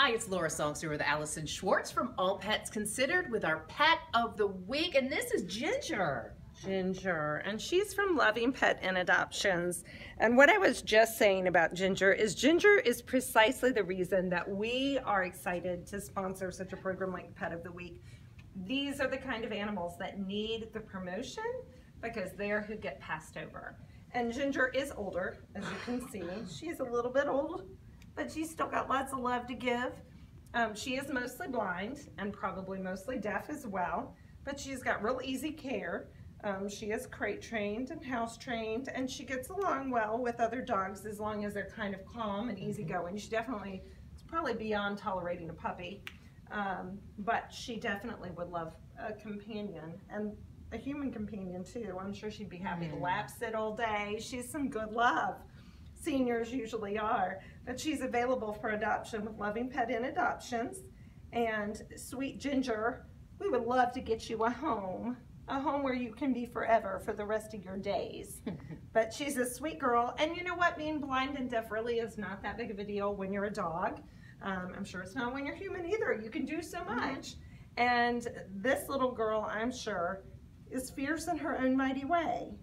Hi, it's Lora Songster with Allison Schwartz from All Pets Considered with our pet of the week, and this is Ginger. Ginger, and she's from Loving Pet and Adoptions. And what I was just saying about Ginger is Ginger is precisely the reason that we are excited to sponsor such a program like Pet of the Week. These are the kind of animals that need the promotion because they're who get passed over. And Ginger is older, as you can see. She's a little bit old, but she's still got lots of love to give. Um, she is mostly blind and probably mostly deaf as well, but she's got real easy care. Um, she is crate trained and house trained, and she gets along well with other dogs as long as they're kind of calm and easygoing. She definitely, it's probably beyond tolerating a puppy, um, but she definitely would love a companion and a human companion too. I'm sure she'd be happy to lap sit all day. She's some good love seniors usually are, but she's available for adoption with Loving Pet in Adoptions. And Sweet Ginger, we would love to get you a home, a home where you can be forever for the rest of your days. but she's a sweet girl, and you know what? Being blind and deaf really is not that big of a deal when you're a dog. Um, I'm sure it's not when you're human either. You can do so mm-hmm. much. And this little girl, I'm sure, is fierce in her own mighty way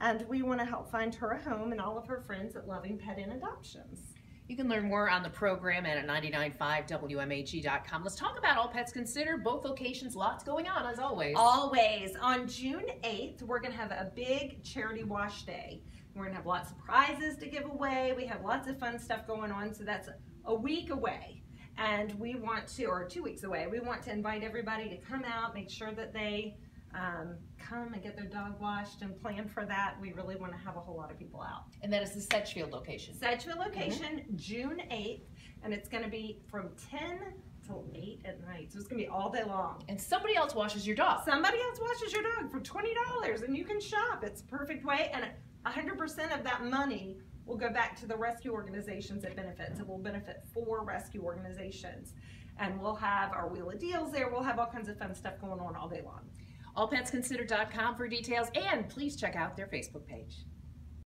and we want to help find her a home and all of her friends at Loving Pet and Adoptions. You can learn more on the program at 995wmag.com. Let's talk about All Pets Considered. Both locations, lots going on as always. Always. On June 8th, we're going to have a big charity wash day. We're going to have lots of prizes to give away. We have lots of fun stuff going on, so that's a week away. And we want to, or two weeks away, we want to invite everybody to come out, make sure that they um, come and get their dog washed and plan for that. We really want to have a whole lot of people out. And that is the Sedgefield location. Sedgefield location, mm -hmm. June 8th, and it's going to be from 10 till 8 at night. So it's going to be all day long. And somebody else washes your dog. Somebody else washes your dog for $20 and you can shop. It's a perfect way and 100% of that money will go back to the rescue organizations it benefits. It will benefit four rescue organizations. And we'll have our Wheel of Deals there. We'll have all kinds of fun stuff going on all day long allpetsconsidered.com for details, and please check out their Facebook page.